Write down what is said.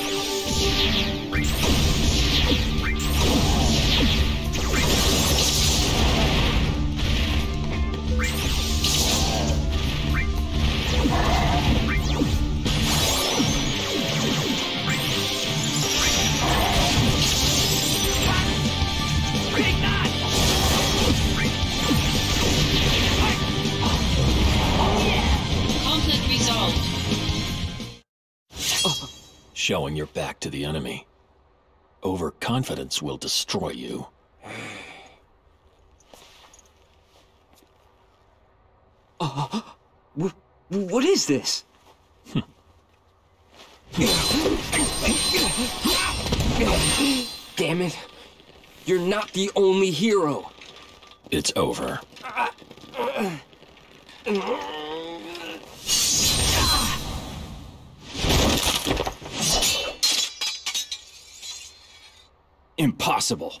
you showing your back to the enemy. Overconfidence will destroy you. Wh- what is this? Damn it. You're not the only hero. It's over. Impossible.